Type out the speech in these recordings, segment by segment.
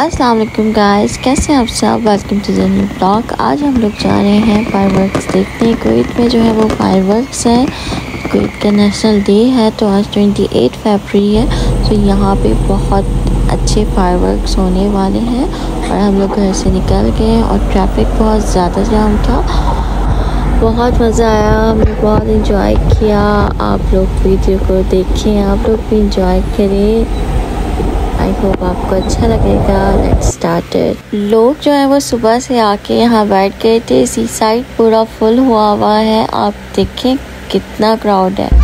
वालेकुम गाइस, कैसे हैं आप सब? Welcome to the new blog आज हम लोग जा रहे हैं फायरवर्क्स देखने। कुवैत में जो है वो फायरवर्क्स है। कुवैत का नेशनल डे है तो आज 28 फरवरी है। तो यहाँ पे बहुत अच्छे फायरवर्क्स होने वाले हैं। और हम लोग घर से निकल गए और ट्रैफ़िक बहुत ज़्यादा जाम था। बहुत मज़ा आया, हमने बहुत इंजॉय किया। आप लोग वीडियो को देखें, आप लोग भी इंजॉय करें। आई होप आपको अच्छा लगेगा. लेट स्टार्टेड लोग जो है वो सुबह से आके यहाँ बैठ गए थे. इसी साइड पूरा फुल हुआ हुआ है. आप देखें कितना क्राउड है.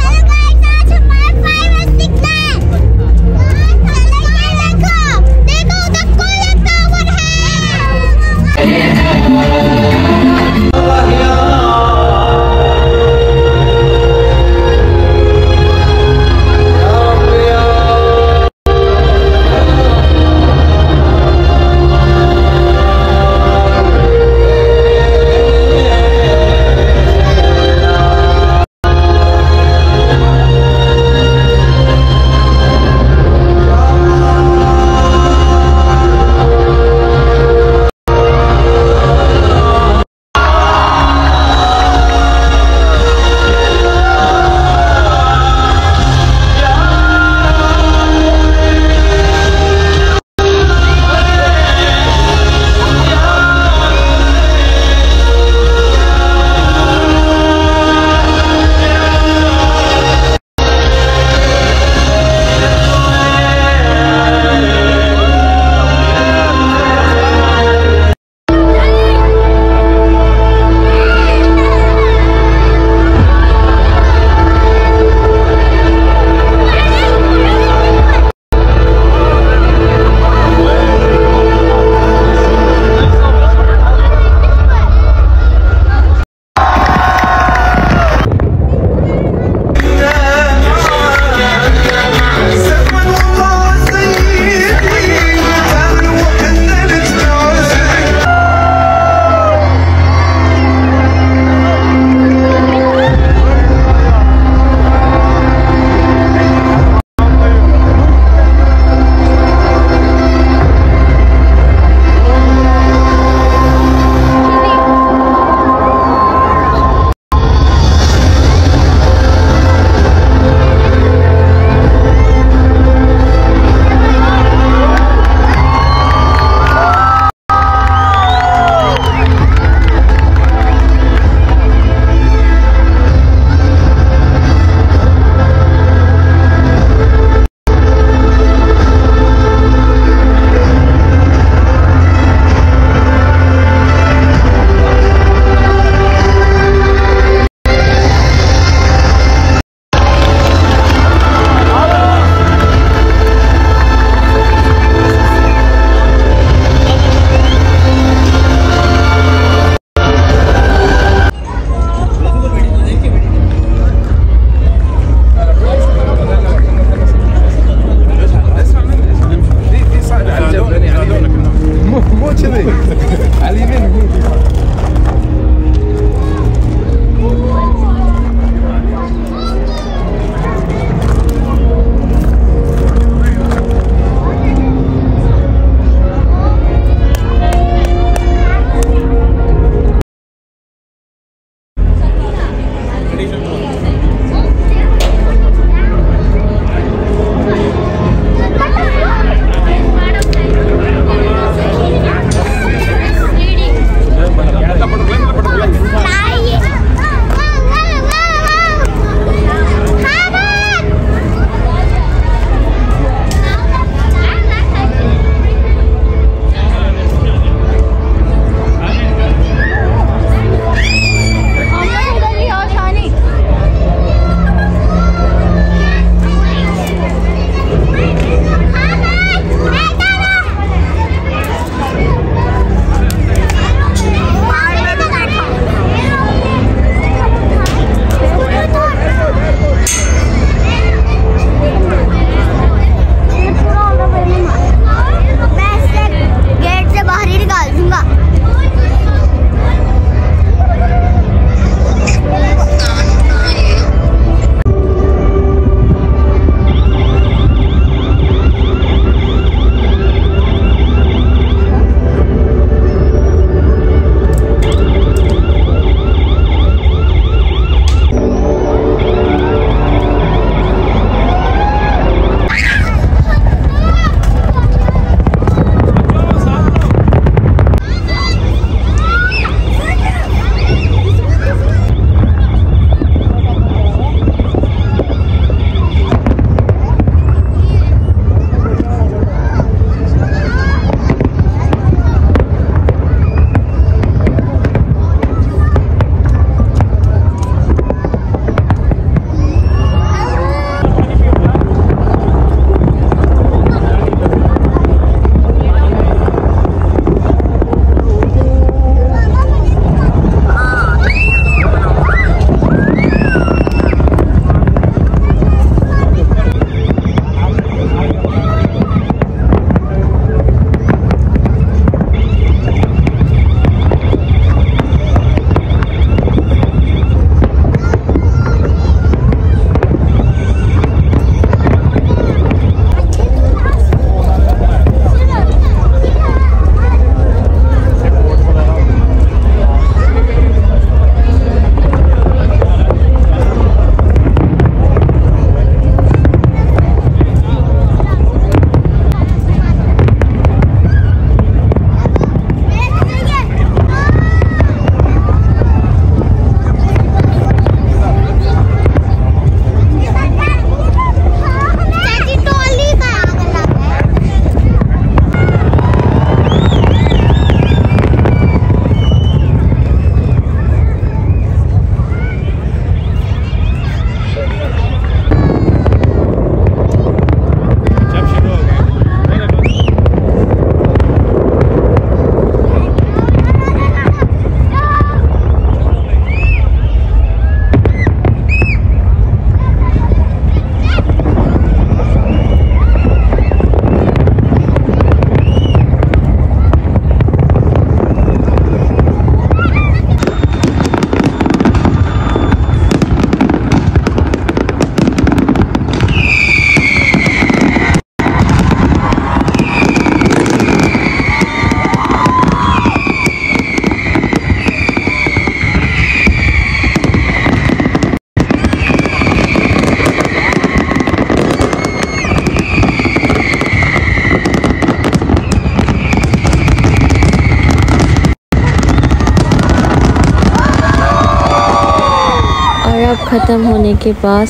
ख़त्म होने के बाद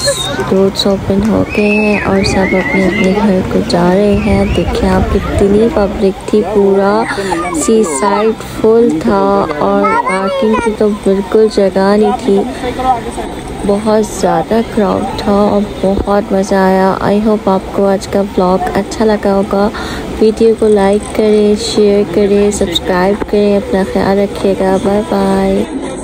रोड्स ओपन हो गए हैं और सब अपने अपने घर को जा रहे हैं। देखिए आप कितनी पब्लिक थी, पूरा सी साइड फुल था और पार्किंग की तो बिल्कुल जगह नहीं थी। बहुत ज़्यादा क्राउड था और बहुत मज़ा आया। आई होप आपको आज का ब्लॉग अच्छा लगा होगा। वीडियो को लाइक करें शेयर करें सब्सक्राइब करें। अपना ख्याल रखिएगा। Bye bye